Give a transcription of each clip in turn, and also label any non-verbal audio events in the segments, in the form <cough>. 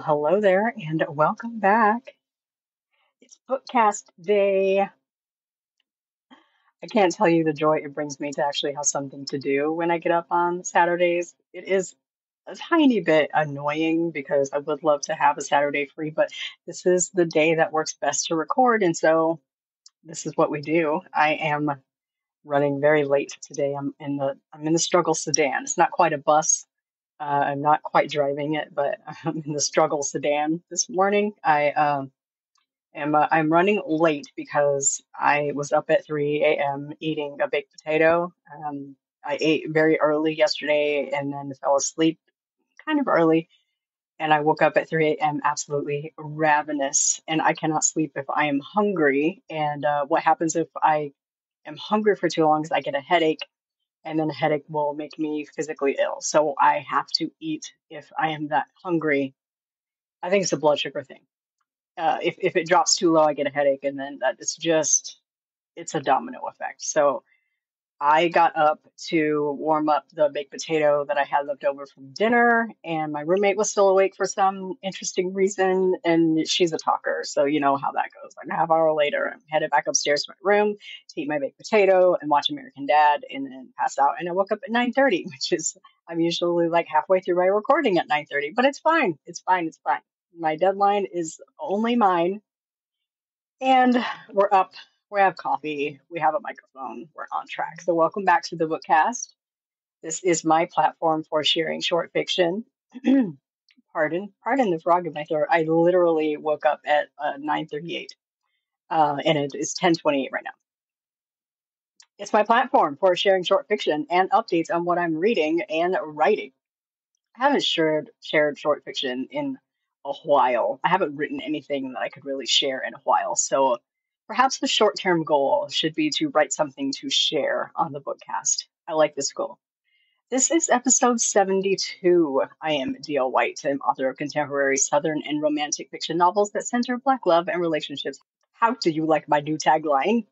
Well, hello there and welcome back. It's Bookcast Day. I can't tell you the joy it brings me to actually have something to do when I get up on Saturdays. It is a tiny bit annoying because I would love to have a Saturday free, but this is the day that works best to record, and so this is what we do. I am running very late today. I'm in the I'm in the struggle sedan. It's not quite a bus. Uh, I'm not quite driving it, but <laughs> I'm in the struggle sedan this morning. I um am uh, I'm running late because I was up at 3 a.m. eating a baked potato. Um, I ate very early yesterday and then fell asleep kind of early, and I woke up at 3 a.m. absolutely ravenous, and I cannot sleep if I am hungry. And uh, what happens if I am hungry for too long is I get a headache, and then a headache will make me physically ill. So I have to eat if I am that hungry. I think it's a blood sugar thing uh, if if it drops too low, I get a headache, and then that it's just it's a domino effect. So I got up to warm up the baked potato that I had left over from dinner, and my roommate was still awake for some interesting reason, and she's a talker, so you know how that goes. Like a half hour later, I'm headed back upstairs to my room to eat my baked potato and watch American Dad, and then pass out. And I woke up at 9:30, <laughs> which is I'm usually like halfway through my recording at 9:30, but it's fine. It's fine. It's fine. My deadline is only mine, and we're up. We have coffee. We have a microphone. We're on track. So, welcome back to the Bookcast. This is my platform for sharing short fiction. <clears throat> pardon, pardon the frog in my throat. I literally woke up at uh, 9:38, uh, and it is 10:28 right now. It's my platform for sharing short fiction and updates on what I'm reading and writing. I haven't shared shared short fiction in a while. I haven't written anything that I could really share in a while. So perhaps the short term goal should be to write something to share on the bookcast. I like this goal. This is episode 72. I am D.L. White. I'm author of contemporary Southern and romantic fiction novels that center Black love and relationships. How do you like my new tagline?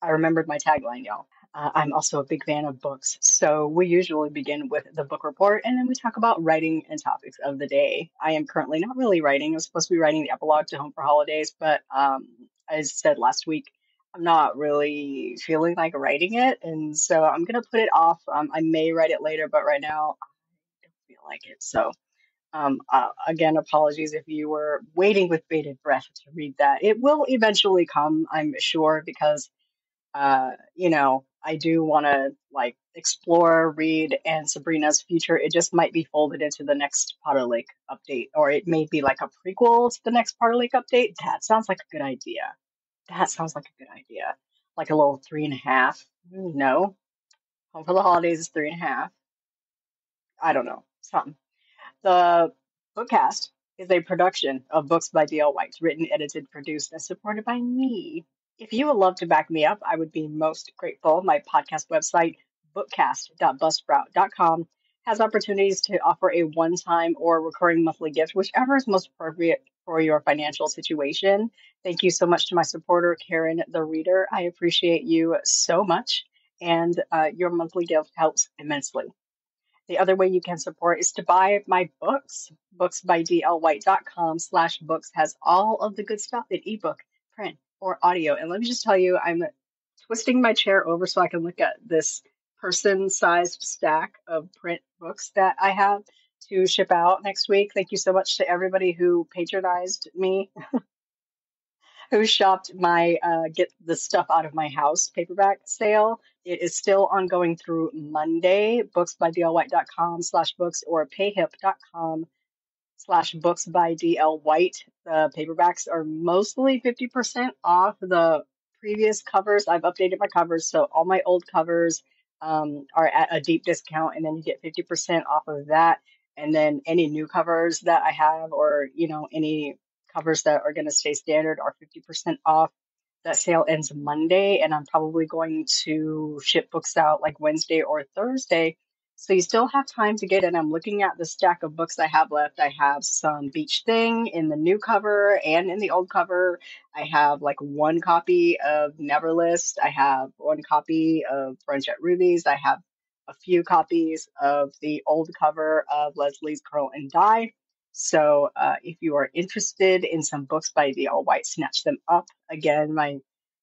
I remembered my tagline, y'all. Uh, I'm also a big fan of books. So we usually begin with the book report and then we talk about writing and topics of the day. I am currently not really writing. I'm supposed to be writing the epilogue to Home for Holidays, but um, as said last week, I'm not really feeling like writing it. And so I'm going to put it off. Um, I may write it later, but right now I don't feel like it. So um, uh, again, apologies if you were waiting with bated breath to read that. It will eventually come, I'm sure, because uh, you know, I do want to like explore, read, and Sabrina's future. It just might be folded into the next Potter Lake update, or it may be like a prequel to the next Potter Lake update. That sounds like a good idea. That sounds like a good idea. Like a little three and a half. No, Home for the Holidays is three and a half. I don't know. Something. The bookcast is a production of Books by D.L. White, written, edited, produced, and supported by me. If you would love to back me up, I would be most grateful. My podcast website, bookcast.buzzsprout.com, has opportunities to offer a one time or recurring monthly gift, whichever is most appropriate for your financial situation. Thank you so much to my supporter, Karen the Reader. I appreciate you so much, and uh, your monthly gift helps immensely. The other way you can support is to buy my books. Books Booksbydlwhite.com slash books has all of the good stuff in ebook, print, or audio. And let me just tell you, I'm twisting my chair over so I can look at this person sized stack of print books that I have to ship out next week. Thank you so much to everybody who patronized me <laughs> who shopped my uh, get the stuff out of my house paperback sale. It is still ongoing through Monday. Booksbydlwhite.com slash books or payhip.com slash books by DL White. The paperbacks are mostly 50% off the previous covers. I've updated my covers, so all my old covers um, are at a deep discount, and then you get 50% off of that. And then any new covers that I have, or you know, any covers that are going to stay standard, are 50% off. That sale ends Monday, and I'm probably going to ship books out like Wednesday or Thursday so you still have time to get it. I'm looking at the stack of books I have left. I have some Beach Thing in the new cover and in the old cover. I have like one copy of Neverlist. I have one copy of Brunch at Ruby's. I have a few copies of the old cover of Leslie's Curl and Die. So uh, if you are interested in some books by D.L. White, snatch them up. Again, my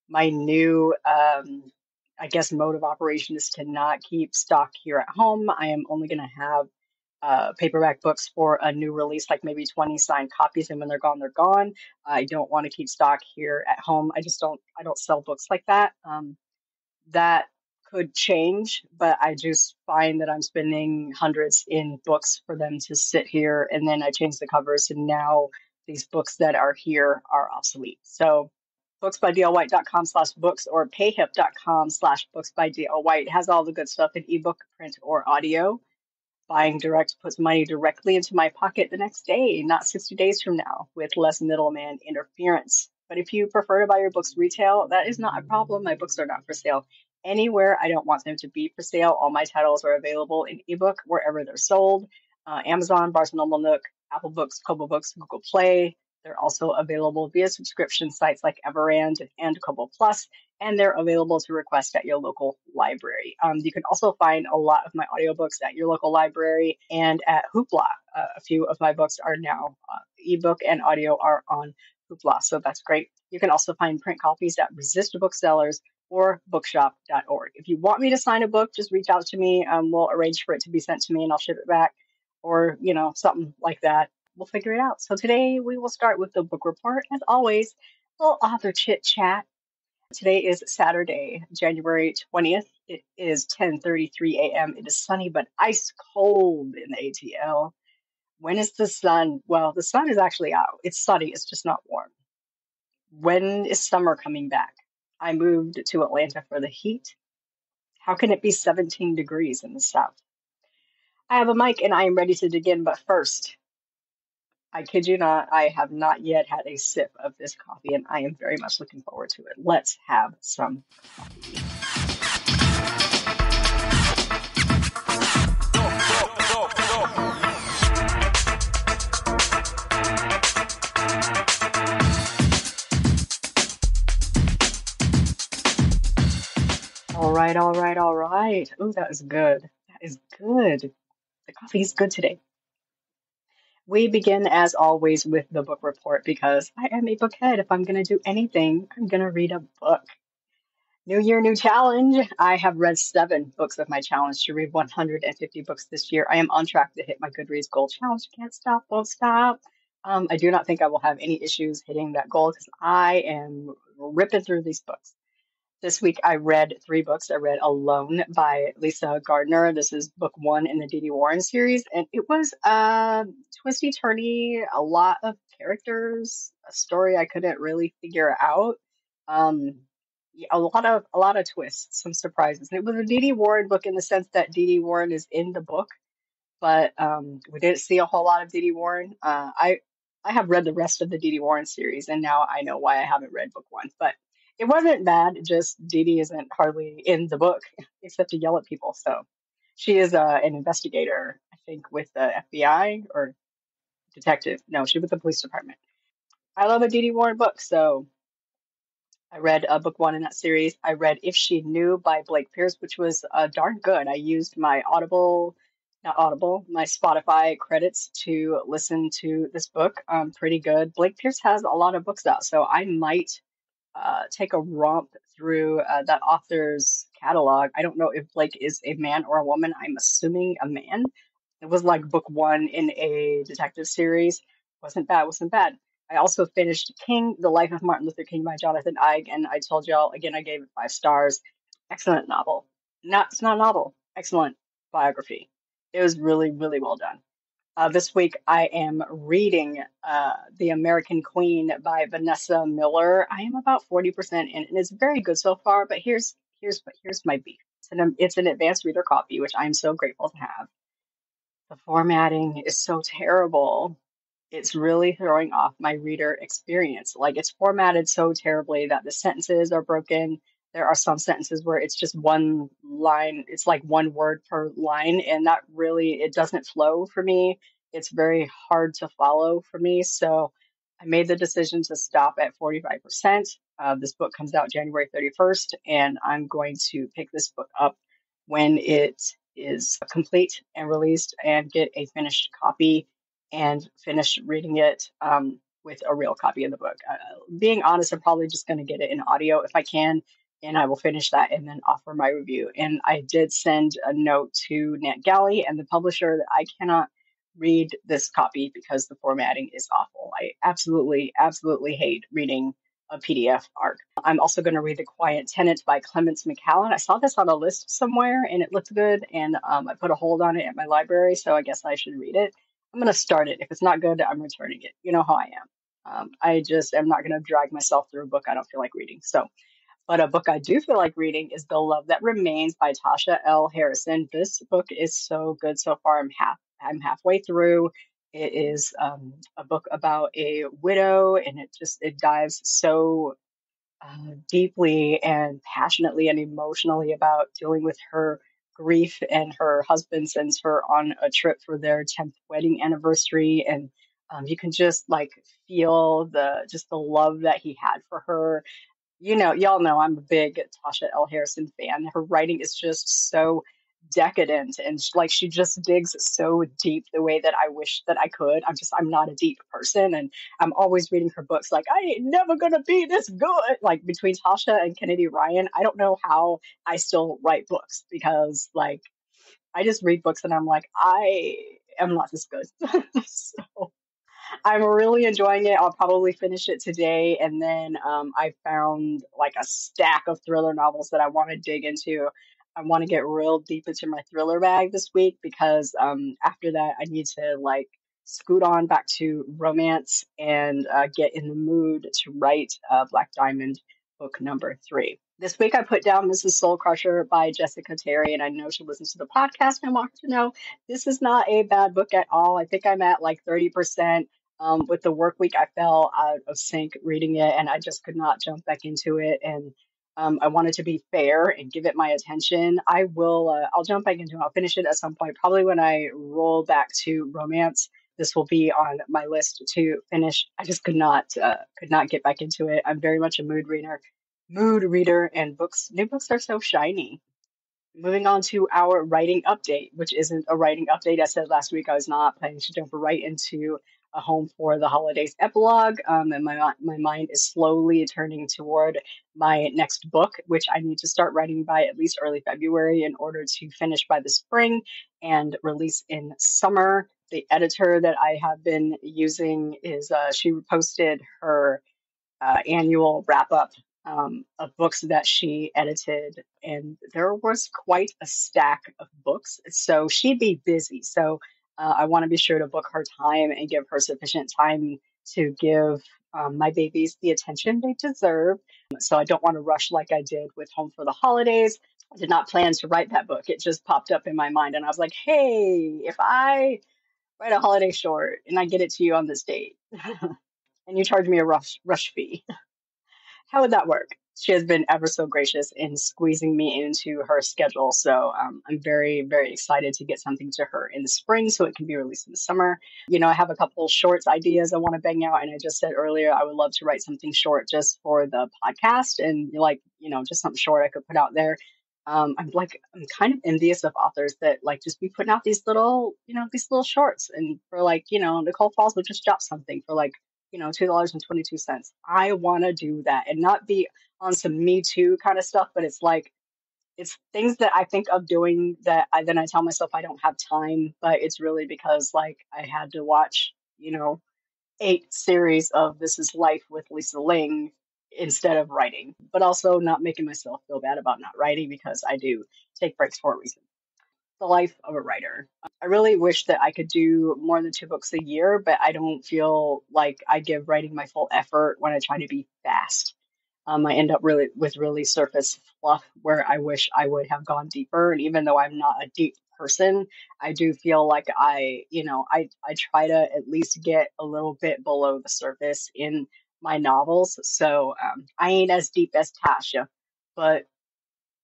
my new um, I guess mode of operation is to not keep stock here at home. I am only going to have uh, paperback books for a new release, like maybe 20 signed copies, and when they're gone, they're gone. I don't want to keep stock here at home. I just don't. I don't sell books like that. Um, that could change, but I just find that I'm spending hundreds in books for them to sit here, and then I change the covers, and now these books that are here are obsolete. So booksbydlwhite.com slash books or payhip.com slash books by DL White has all the good stuff in ebook, print, or audio. Buying direct puts money directly into my pocket the next day, not 60 days from now, with less middleman interference. But if you prefer to buy your books retail, that is not a problem. My books are not for sale anywhere. I don't want them to be for sale. All my titles are available in ebook wherever they're sold uh, Amazon, Barnes and Noble Nook, Apple Books, Kobo Books, Google Play. They're also available via subscription sites like Everand and Kobo Plus, and they're available to request at your local library. Um, you can also find a lot of my audiobooks at your local library and at Hoopla. Uh, a few of my books are now uh, ebook and audio are on Hoopla, so that's great. You can also find print copies at Resist Booksellers or bookshop.org. If you want me to sign a book, just reach out to me. Um, we'll arrange for it to be sent to me and I'll ship it back or, you know, something like that. We'll figure it out. So today we will start with the book report. As always, a little author chit chat. Today is Saturday, January 20th. It is 10:33 a.m. It is sunny but ice cold in the ATL. When is the sun? Well, the sun is actually out. It's sunny, it's just not warm. When is summer coming back? I moved to Atlanta for the heat. How can it be 17 degrees in the south? I have a mic and I am ready to begin, but first, I kid you not, I have not yet had a sip of this coffee and I am very much looking forward to it. Let's have some All right, all right, all right. Oh, that is good. That is good. The coffee is good today. We begin, as always, with the book report because I am a bookhead. If I'm going to do anything, I'm going to read a book. New year, new challenge. I have read seven books of my challenge to read 150 books this year. I am on track to hit my Goodreads goal challenge. Can't stop, won't stop. Um, I do not think I will have any issues hitting that goal because I am ripping through these books. This week I read three books. I read Alone by Lisa Gardner. This is book one in the Dee Dee Warren series, and it was uh, twisty turny, a lot of characters, a story I couldn't really figure out. Um, a lot of a lot of twists, some surprises. And it was a Dee Warren book in the sense that Dee Warren is in the book, but um, we didn't see a whole lot of Dee Warren. Uh, I I have read the rest of the Dee Warren series, and now I know why I haven't read book one. But it wasn't bad. Just Dee Dee isn't hardly in the book except to yell at people. So she is uh, an investigator, I think, with the FBI or detective. No, she was the police department. I love a Dee Dee Warren book, so I read uh, book one in that series. I read If She Knew by Blake Pierce, which was uh, darn good. I used my Audible, not Audible, my Spotify credits to listen to this book. Um, pretty good. Blake Pierce has a lot of books out, so I might uh, take a romp through uh, that author's catalog. I don't know if Blake is a man or a woman. I'm assuming a man. It was like book one in a detective series. wasn't bad. wasn't bad. I also finished King: The Life of Martin Luther King by Jonathan Eig, and I told y'all again. I gave it five stars. Excellent novel. Not it's not a novel. Excellent biography. It was really really well done. Uh, this week I am reading uh, The American Queen by Vanessa Miller. I am about 40% in, and it's very good so far, but here's here's here's my beef. It's an, it's an advanced reader copy, which I'm so grateful to have. The formatting is so terrible. It's really throwing off my reader experience. Like it's formatted so terribly that the sentences are broken there are some sentences where it's just one line it's like one word per line and that really it doesn't flow for me. It's very hard to follow for me. So i made the decision to stop at 45% uh, this book comes out january 31st and i'm going to pick this book up when it is complete and released and get a finished copy and finish reading it um, with a real copy of the book. Uh, being honest, I'm probably just going to get it in audio if I can, and I will finish that and then offer my review. And I did send a note to NetGalley and the publisher that I cannot read this copy because the formatting is awful. I absolutely, absolutely hate reading a PDF ARC. I'm also going to read The Quiet Tenant by Clémence Michallon. I saw this on a list somewhere and it looked good, and um, I put a hold on it at my library, so I guess I should read it. I'm going to start it. If it's not good, I'm returning it. You know how I am. Um, I just am not going to drag myself through a book I don't feel like reading. So, but a book I do feel like reading is The Love That Remains by Tasha L. Harrison. This book is so good so far. I'm half I'm halfway through. It is um, a book about a widow, and it just it dives so uh, deeply and passionately and emotionally about dealing with her grief. And her husband sends her on a trip for their tenth wedding anniversary, and um, you can just like feel the just the love that he had for her you know, y'all know I'm a big Tasha L. Harrison fan. Her writing is just so decadent and like she just digs so deep the way that I wish that I could. I'm just I'm not a deep person and I'm always reading her books like I ain't never gonna be this good. Like between Tasha and Kennedy Ryan, I don't know how I still write books because like I just read books and I'm like I am not this good. <laughs> so I'm really enjoying it. I'll probably finish it today. And then um, I found like a stack of thriller novels that I want to dig into. I want to get real deep into my thriller bag this week because um, after that, I need to like scoot on back to romance and uh, get in the mood to write uh, Black Diamond book number three. This week I put down Mrs. Soul Crusher by Jessica Terry, and I know she listens to the podcast and I want her to know this is not a bad book at all. I think I'm at like 30%. Um, with the work week, I fell out of sync reading it, and I just could not jump back into it. And um, I wanted to be fair and give it my attention. I will. Uh, I'll jump back into it. I'll finish it at some point. Probably when I roll back to romance, this will be on my list to finish. I just could not uh, could not get back into it. I'm very much a mood reader, mood reader, and books. New books are so shiny. Moving on to our writing update, which isn't a writing update. I said last week I was not planning to jump right into a home for the holidays epilogue, um, and my my mind is slowly turning toward my next book, which I need to start writing by at least early February in order to finish by the spring and release in summer. The editor that I have been using is uh, she posted her uh, annual wrap up um, of books that she edited, and there was quite a stack of books. So she'd be busy. So uh, I want to be sure to book her time and give her sufficient time to give um, my babies the attention they deserve. So I don't want to rush like I did with Home for the Holidays. I did not plan to write that book. It just popped up in my mind, and I was like, hey, if I write a holiday short and I get it to you on this date, <laughs> and you charge me a rush rush fee, <laughs> how would that work? She has been ever so gracious in squeezing me into her schedule. So um, I'm very, very excited to get something to her in the spring so it can be released in the summer. You know, I have a couple shorts ideas I want to bang out. And I just said earlier, I would love to write something short just for the podcast and like, you know, just something short I could put out there. Um, I'm like, I'm kind of envious of authors that like just be putting out these little, you know, these little shorts. And for like, you know, Nicole Falls would just drop something for like you know, two dollars and twenty two cents. I want to do that and not be on some Me Too kind of stuff, but it's like it's things that I think of doing that I then I tell myself I don't have time, but it's really because like I had to watch, you know, eight series of This Is Life with Lisa Ling instead of writing, but also not making myself feel bad about not writing because I do take breaks for a reason the life of a writer. I really wish that I could do more than two books a year, but I don't feel like I give writing my full effort when I try to be fast. Um, I end up really with really surface fluff where I wish I would have gone deeper. And even though I'm not a deep person, I do feel like I, you know, I, I try to at least get a little bit below the surface in my novels. So um, I ain't as deep as Tasha, but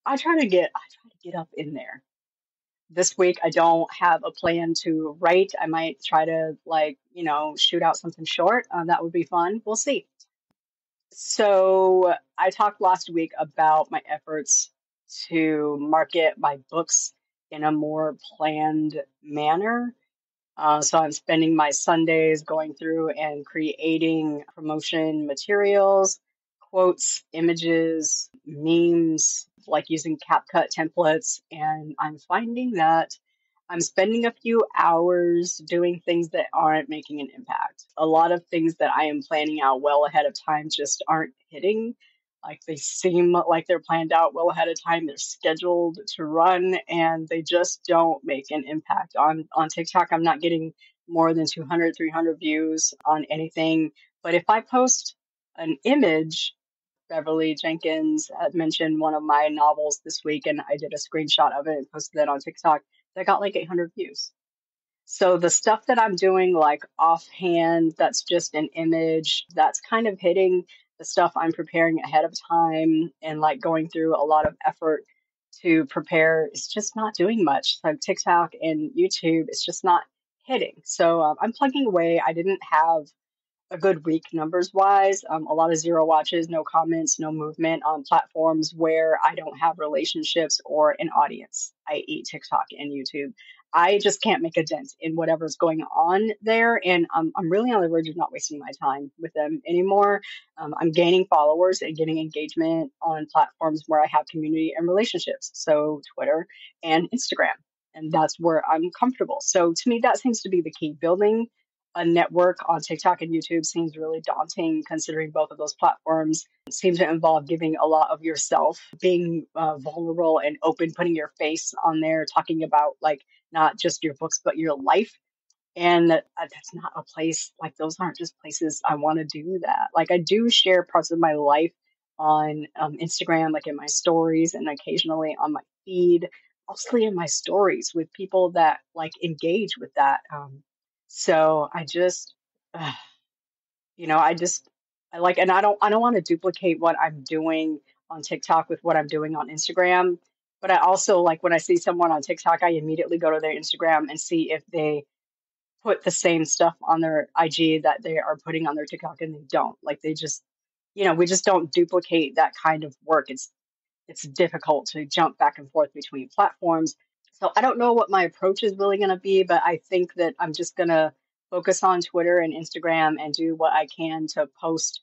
I try to get I try to get up in there this week I don't have a plan to write. I might try to like, you know, shoot out something short. Uh, that would be fun. We'll see. So I talked last week about my efforts to market my books in a more planned manner. Uh, so I'm spending my Sundays going through and creating promotion materials, quotes, images, memes, like using CapCut templates. And I'm finding that I'm spending a few hours doing things that aren't making an impact. A lot of things that I am planning out well ahead of time just aren't hitting. Like they seem like they're planned out well ahead of time. They're scheduled to run and they just don't make an impact. On on TikTok, I'm not getting more than 200, 300 views on anything. But if I post an image Beverly Jenkins had mentioned one of my novels this week, and I did a screenshot of it and posted it on TikTok. That got like 800 views. So the stuff that I'm doing, like offhand, that's just an image, that's kind of hitting the stuff I'm preparing ahead of time and like going through a lot of effort to prepare. It's just not doing much. Like TikTok and YouTube, it's just not hitting. So um, I'm plugging away. I didn't have a good week numbers wise. Um, a lot of zero watches, no comments, no movement on platforms where I don't have relationships or an audience, i.e., TikTok and YouTube. I just can't make a dent in whatever's going on there. And um, I'm really on the verge of not wasting my time with them anymore. Um, I'm gaining followers and getting engagement on platforms where I have community and relationships. So, Twitter and Instagram. And that's where I'm comfortable. So, to me, that seems to be the key building a network on TikTok and YouTube seems really daunting considering both of those platforms seem to involve giving a lot of yourself, being uh, vulnerable and open, putting your face on there, talking about like not just your books, but your life. And uh, that's not a place like those aren't just places I want to do that. Like I do share parts of my life on um, Instagram, like in my stories and occasionally on my feed, mostly in my stories with people that like engage with that. Um, so I just, uh, you know, I just, I like, and I don't, I don't want to duplicate what I'm doing on TikTok with what I'm doing on Instagram. But I also like when I see someone on TikTok, I immediately go to their Instagram and see if they put the same stuff on their IG that they are putting on their TikTok, and they don't. Like they just, you know, we just don't duplicate that kind of work. It's it's difficult to jump back and forth between platforms. So I don't know what my approach is really going to be, but I think that I'm just going to focus on Twitter and Instagram and do what I can to post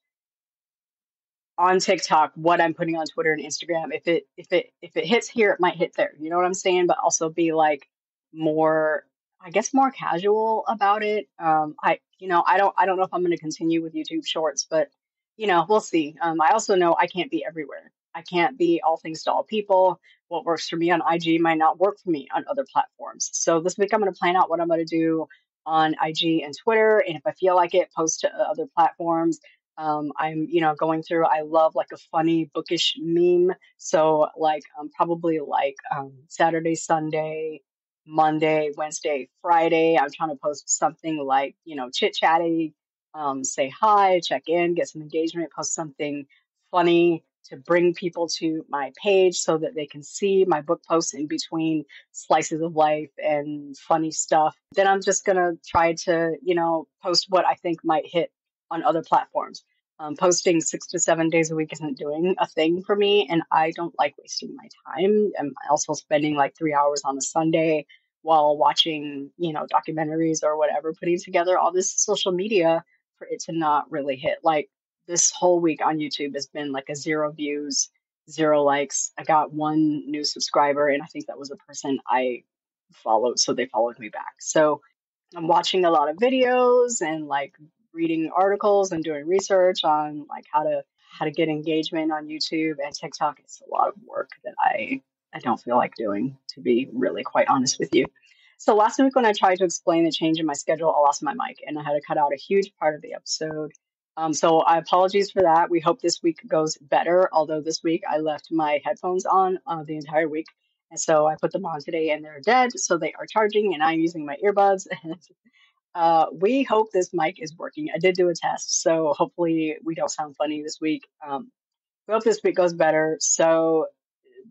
on TikTok what I'm putting on Twitter and Instagram. If it if it if it hits here, it might hit there. You know what I'm saying? But also be like more I guess more casual about it. Um I you know, I don't I don't know if I'm gonna continue with YouTube shorts, but you know, we'll see. Um I also know I can't be everywhere. I can't be all things to all people. What works for me on IG might not work for me on other platforms. So this week I'm going to plan out what I'm going to do on IG and Twitter, and if I feel like it, post to other platforms. Um, I'm, you know, going through. I love like a funny bookish meme. So like, um, probably like um, Saturday, Sunday, Monday, Wednesday, Friday. I'm trying to post something like, you know, chit chatty, um, say hi, check in, get some engagement, post something funny to bring people to my page so that they can see my book posts in between slices of life and funny stuff. Then I'm just going to try to, you know, post what I think might hit on other platforms. Um, posting six to seven days a week isn't doing a thing for me, and I don't like wasting my time. I'm also spending like three hours on a Sunday while watching, you know, documentaries or whatever, putting together all this social media for it to not really hit. Like this whole week on YouTube has been like a zero views, zero likes. I got one new subscriber, and I think that was a person I followed, so they followed me back. So I'm watching a lot of videos and like reading articles and doing research on like how to how to get engagement on YouTube and TikTok. It's a lot of work that I I don't feel like doing, to be really quite honest with you. So last week when I tried to explain the change in my schedule, I lost my mic and I had to cut out a huge part of the episode. Um, so I apologize for that. We hope this week goes better. Although this week I left my headphones on uh, the entire week, and so I put them on today and they're dead. So they are charging, and I'm using my earbuds. <laughs> uh, we hope this mic is working. I did do a test, so hopefully we don't sound funny this week. Um, we hope this week goes better. So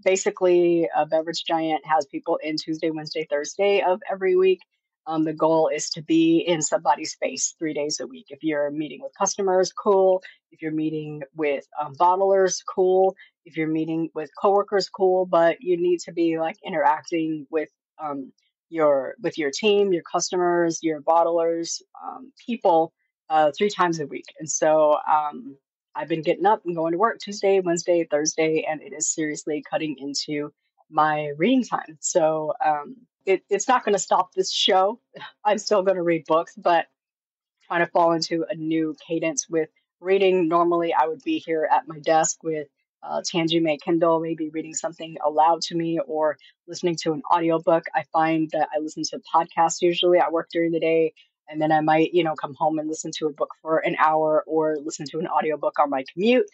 basically, a beverage giant has people in Tuesday, Wednesday, Thursday of every week. Um, the goal is to be in somebody's space three days a week. If you're meeting with customers, cool. If you're meeting with um, bottlers, cool. If you're meeting with coworkers, cool. But you need to be like interacting with um, your with your team, your customers, your bottlers, um, people uh, three times a week. And so um, I've been getting up and going to work Tuesday, Wednesday, Thursday, and it is seriously cutting into my reading time. So um, it, it's not going to stop this show. <laughs> I'm still going to read books, but trying to fall into a new cadence with reading. Normally, I would be here at my desk with uh, May Kindle, maybe reading something aloud to me or listening to an audiobook. I find that I listen to podcasts usually at work during the day, and then I might, you know, come home and listen to a book for an hour or listen to an audiobook on my commute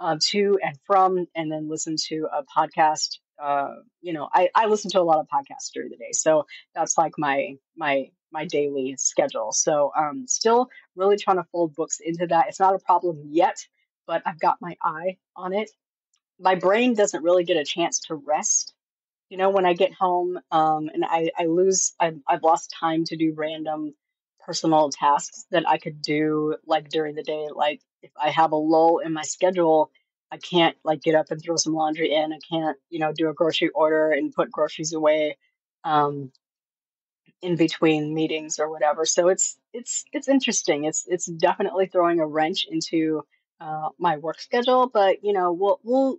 uh, to and from, and then listen to a podcast. Uh, you know, I, I listen to a lot of podcasts during the day, so that's like my my my daily schedule. So um, still really trying to fold books into that. It's not a problem yet, but I've got my eye on it. My brain doesn't really get a chance to rest. You know, when I get home um, and I, I lose, I've, I've lost time to do random personal tasks that I could do like during the day. Like if I have a lull in my schedule, I can't like get up and throw some laundry in. I can't, you know, do a grocery order and put groceries away. Um, in between meetings or whatever. So it's it's it's interesting. It's it's definitely throwing a wrench into uh, my work schedule. But you know, we'll we'll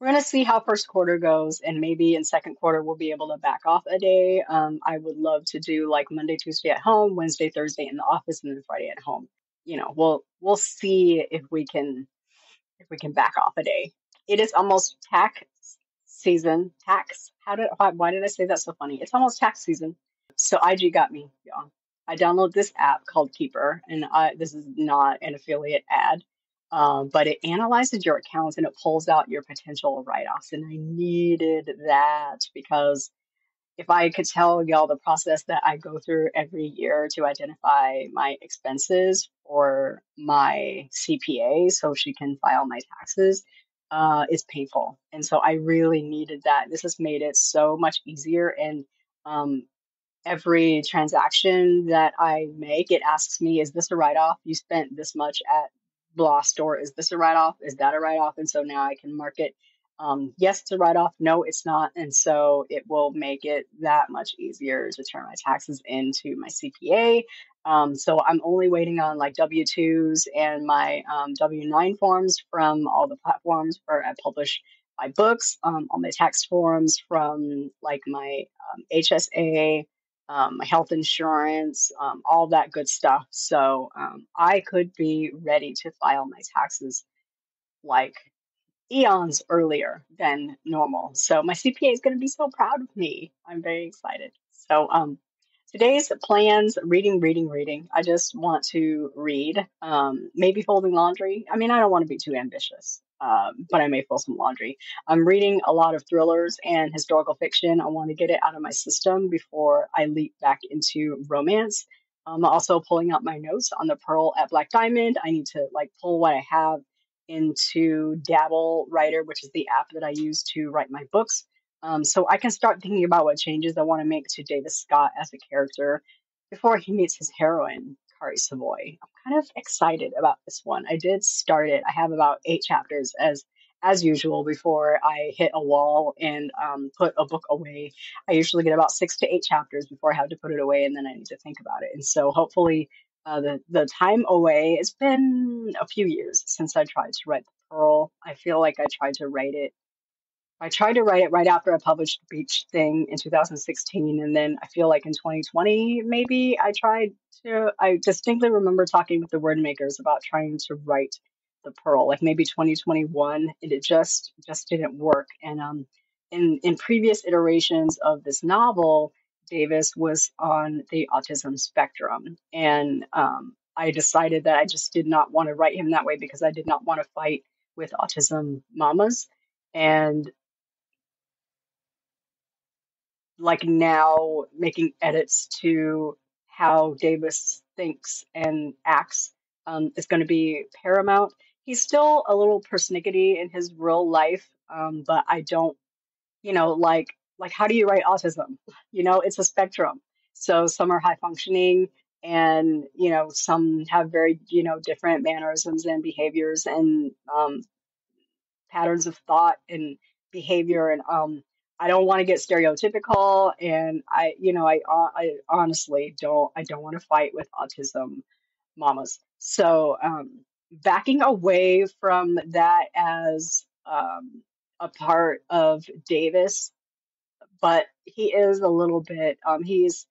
we're gonna see how first quarter goes, and maybe in second quarter we'll be able to back off a day. Um, I would love to do like Monday, Tuesday at home, Wednesday, Thursday in the office, and then Friday at home. You know, we'll we'll see if we can if we can back off a day. It is almost tax season. Tax. How did why, why did I say that so funny? It's almost tax season so IG got me, y'all. I downloaded this app called Keeper, and I, this is not an affiliate ad, um, but it analyzes your accounts and it pulls out your potential write offs. And I needed that because if I could tell y'all the process that I go through every year to identify my expenses for my CPA so she can file my taxes, uh, is painful. And so I really needed that. This has made it so much easier. And um, every transaction that I make, it asks me, is this a write off? You spent this much at blah store. Is this a write off? Is that a write off? And so now I can mark it. Um, yes, it's a write off. No, it's not. And so it will make it that much easier to turn my taxes into my CPA. Um, so I'm only waiting on like W 2s and my um, W 9 forms from all the platforms where I publish my books, um, all my tax forms from like my HSA, um, um, health insurance, um, all that good stuff. So um, I could be ready to file my taxes like eons earlier than normal. So my CPA is going to be so proud of me. I'm very excited. So um, today's plans: reading, reading, reading. I just want to read. Um, maybe folding laundry. I mean, I don't want to be too ambitious um, but I may fold some laundry. I'm reading a lot of thrillers and historical fiction. I want to get it out of my system before I leap back into romance. I'm also pulling out my notes on the Pearl at Black Diamond. I need to like pull what I have into Dabble Writer, which is the app that I use to write my books. Um, so I can start thinking about what changes I want to make to Davis Scott as a character before he meets his heroine. Kari Savoy. I'm kind of excited about this one. I did start it. I have about eight chapters as as usual before I hit a wall and um, put a book away. I usually get about six to eight chapters before I have to put it away, and then I need to think about it. And so hopefully, uh, the the time away. It's been a few years since I tried to write the Pearl. I feel like I tried to write it I tried to write it right after I published Beach Thing in 2016, and then I feel like in 2020 maybe I tried to. I distinctly remember talking with the word makers about trying to write the Pearl, like maybe 2021, and it just just didn't work. And um, in in previous iterations of this novel, Davis was on the autism spectrum, and um, I decided that I just did not want to write him that way because I did not want to fight with autism mamas. And like now making edits to how Davis thinks and acts um, is going to be paramount. He's still a little persnickety in his real life, um, but I don't, you know, like like how do you write autism? You know, it's a spectrum. So some are high functioning, and you know, some have very you know different mannerisms and behaviors and um, patterns of thought and behavior and um, I don't want to get stereotypical, and I, you know, I, uh, I honestly don't, I don't want to fight with autism mamas. So, um, backing away from that as um, a part of Davis, but he is a little bit, um, he's,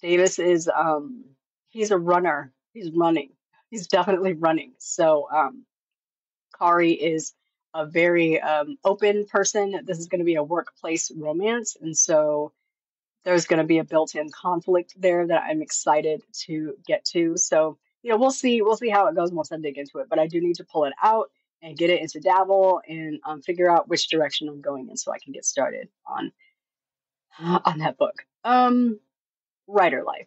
Davis is, um, he's a runner. He's running. He's definitely running. So, um, Kari is a very um, open person. This is going to be a workplace romance. And so there's going to be a built-in conflict there that I'm excited to get to. So, you know, we'll see. We'll see how it goes once I dig into it. But I do need to pull it out and get it into Dabble and um, figure out which direction I'm going in so I can get started on on that book. Um, Writer Life.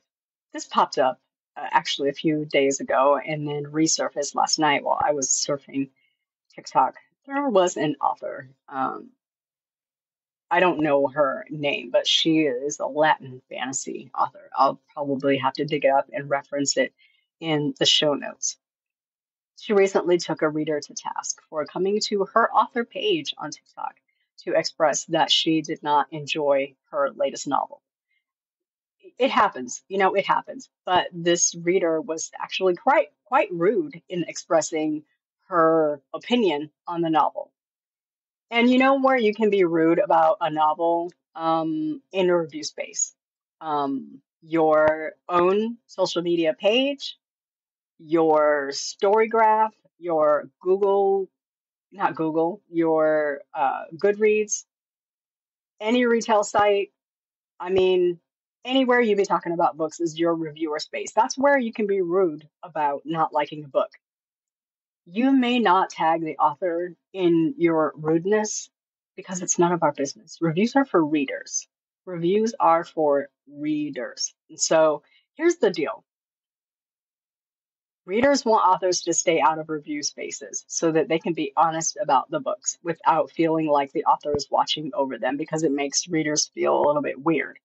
This popped up uh, actually a few days ago and then resurfaced last night while I was surfing TikTok. There was an author. Um, I don't know her name, but she is a Latin fantasy author. I'll probably have to dig it up and reference it in the show notes. She recently took a reader to task for coming to her author page on TikTok to express that she did not enjoy her latest novel. It happens, you know, it happens. But this reader was actually quite quite rude in expressing her opinion on the novel. And you know where you can be rude about a novel um, in a review space? Um, your own social media page, your story graph, your Google, not Google, your uh, Goodreads, any retail site. I mean, anywhere you be talking about books is your reviewer space. That's where you can be rude about not liking a book. You may not tag the author in your rudeness because it's none of our business. Reviews are for readers. Reviews are for readers. And so here's the deal. Readers want authors to stay out of review spaces so that they can be honest about the books without feeling like the author is watching over them because it makes readers feel a little bit weird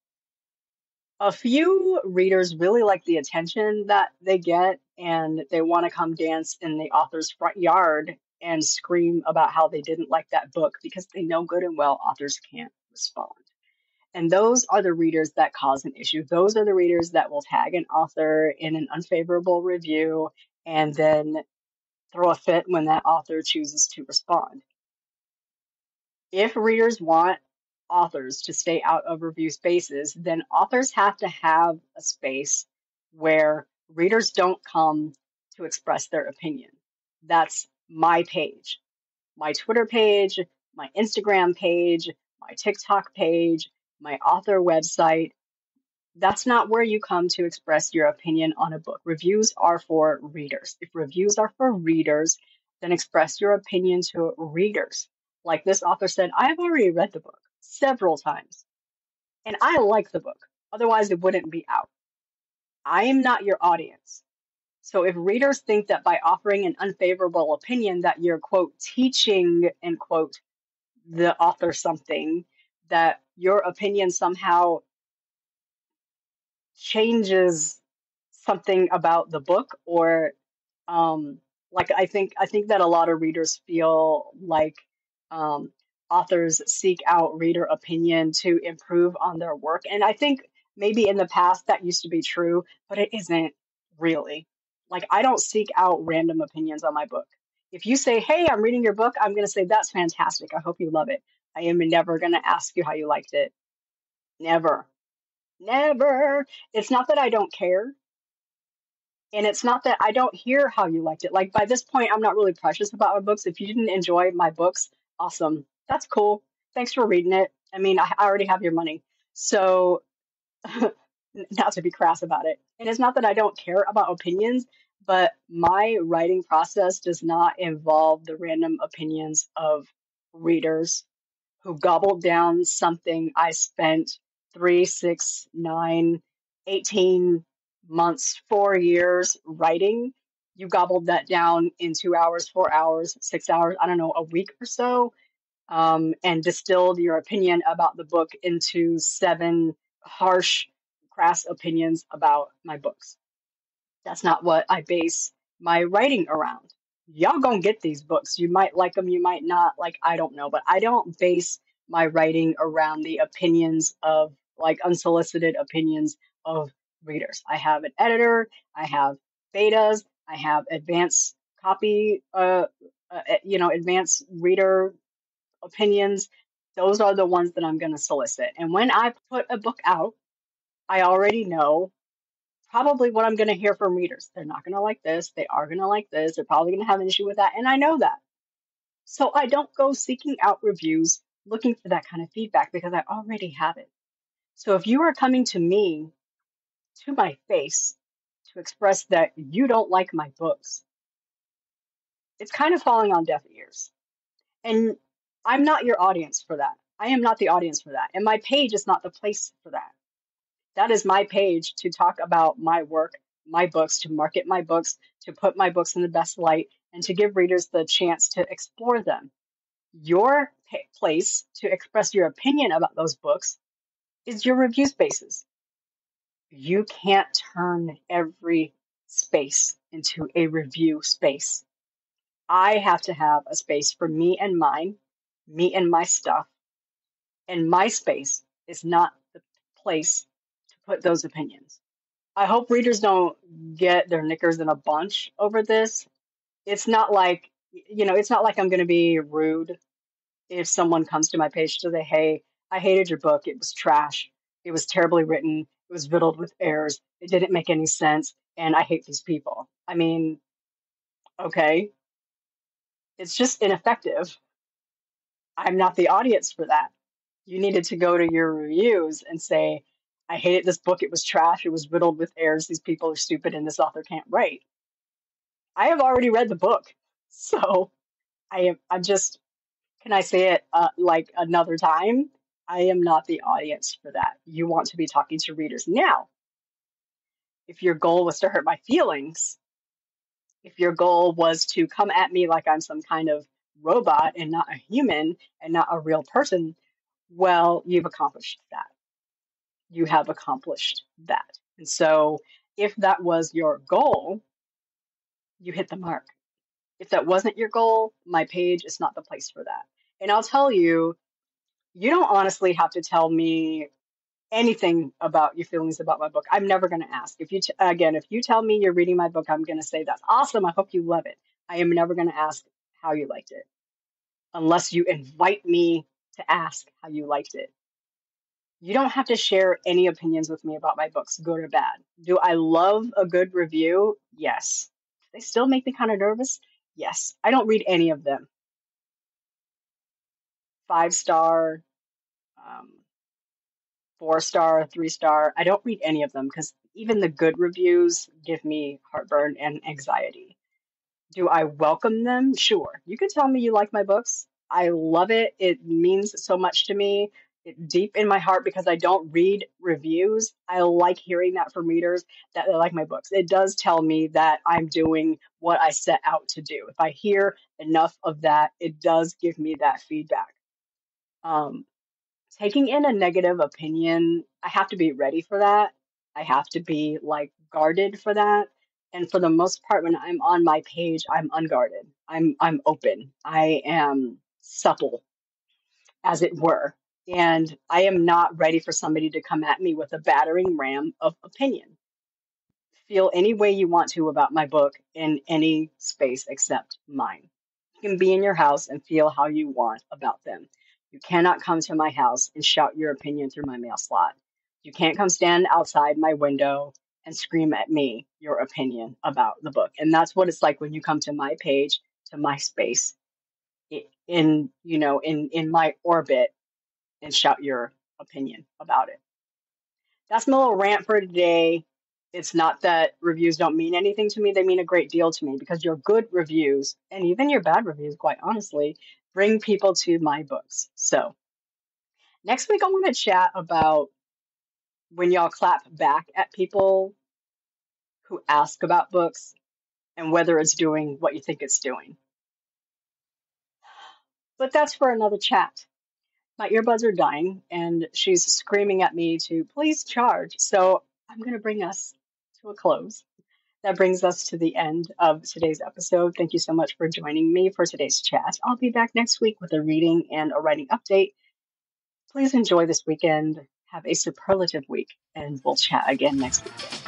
a few readers really like the attention that they get and they want to come dance in the author's front yard and scream about how they didn't like that book because they know good and well authors can't respond. And those are the readers that cause an issue. Those are the readers that will tag an author in an unfavorable review and then throw a fit when that author chooses to respond. If readers want authors to stay out of review spaces, then authors have to have a space where readers don't come to express their opinion. That's my page, my Twitter page, my Instagram page, my TikTok page, my author website. That's not where you come to express your opinion on a book. Reviews are for readers. If reviews are for readers, then express your opinion to readers. Like this author said, I have already read the book several times. And I like the book. Otherwise, it wouldn't be out. I am not your audience. So if readers think that by offering an unfavorable opinion that you're quote teaching end quote the author something that your opinion somehow changes something about the book or um like I think I think that a lot of readers feel like um authors seek out reader opinion to improve on their work. And I think maybe in the past that used to be true, but it isn't really. Like, I don't seek out random opinions on my book. If you say, Hey, I'm reading your book, I'm going to say, That's fantastic. I hope you love it. I am never going to ask you how you liked it. Never. Never. It's not that I don't care. And it's not that I don't hear how you liked it. Like by this point, I'm not really precious about my books. If you didn't enjoy my books, awesome that's cool. Thanks for reading it. I mean, I, already have your money. So, <laughs> not to be crass about it. And it's not that I don't care about opinions, but my writing process does not involve the random opinions of readers who gobbled down something I spent three, six, nine, 18 months, four years writing. You gobbled that down in two hours, four hours, six hours, I don't know, a week or so um, and distilled your opinion about the book into seven harsh, crass opinions about my books. That's not what I base my writing around. Y'all gonna get these books. You might like them, you might not. Like, I don't know, but I don't base my writing around the opinions of like unsolicited opinions of readers. I have an editor, I have betas, I have advanced copy, uh, uh, you know, advanced reader opinions. Those are the ones that I'm going to solicit. And when I put a book out, I already know probably what I'm going to hear from readers. They're not going to like this. They are going to like this. They're probably going to have an issue with that. And I know that. So I don't go seeking out reviews looking for that kind of feedback because I already have it. So if you are coming to me to my face to express that you don't like my books, it's kind of falling on deaf ears. And I'm not your audience for that. I am not the audience for that. And my page is not the place for that. That is my page to talk about my work, my books, to market my books, to put my books in the best light, and to give readers the chance to explore them. Your pa- place to express your opinion about those books is your review spaces. You can't turn every space into a review space. I have to have a space for me and mine, me and my stuff. And my space is not the place to put those opinions. I hope readers don't get their knickers in a bunch over this. It's not like, you know, it's not like I'm going to be rude if someone comes to my page to say, hey, I hated your book. It was trash. It was terribly written. It was riddled with errors. It didn't make any sense. And I hate these people. I mean, okay. It's just ineffective. I'm not the audience for that. You needed to go to your reviews and say, I hated this book. It was trash. It was riddled with errors. These people are stupid and this author can't write. I have already read the book. <laughs> So I am, I'm just, can I say it uh, like another time? I am not the audience for that. You want to be talking to readers. Now, if your goal was to hurt my feelings, if your goal was to come at me like I'm some kind of robot and not a human and not a real person, well, you've accomplished that. You have accomplished that. And so, if that was your goal, you hit the mark. If that wasn't your goal, my page is not the place for that. And I'll tell you, you don't honestly have to tell me anything about your feelings about my book. I'm never going to ask. If you t- again, if you tell me you're reading my book, I'm going to say that's awesome. I hope you love it. I am never going to ask how you liked it unless you invite me to ask how you liked it. You don't have to share any opinions with me about my books, good or bad. Do I love a good review? Yes. They still make me kind of nervous? Yes. I don't read any of them. Five star, um, four star, three star. I don't read any of them because even the good reviews give me heartburn and anxiety. Do I welcome them? Sure. You can tell me you like my books. I love it. It means so much to me. It, deep in my heart because I don't read reviews. I like hearing that from readers that they like my books. It does tell me that I'm doing what I set out to do. If I hear enough of that, it does give me that feedback. Um, taking in a negative opinion, I have to be ready for that. I have to be like guarded for that. And for the most part, when I'm on my page, I'm unguarded. I'm I'm open. I am supple, as it were. And I am not ready for somebody to come at me with a battering ram of opinion. Feel any way you want to about my book in any space except mine. You can be in your house and feel how you want about them. You cannot come to my house and shout your opinion through my mail slot. You can't come stand outside my window and scream at me your opinion about the book. And that's what it's like when you come to my page, to my space, in you know, in in my orbit, and shout your opinion about it. That's my little rant for today. It's not that reviews don't mean anything to me; they mean a great deal to me because your good reviews and even your bad reviews, quite honestly, bring people to my books. So next week, I want to chat about when y'all clap back at people who ask about books and whether it's doing what you think it's doing. But that's for another chat. My earbuds are dying and she's screaming at me to please charge. So I'm going to bring us to a close. That brings us to the end of today's episode. Thank you so much for joining me for today's chat. I'll be back next week with a reading and a writing update. Please enjoy this weekend. Have a superlative week, and we'll chat again next weekend.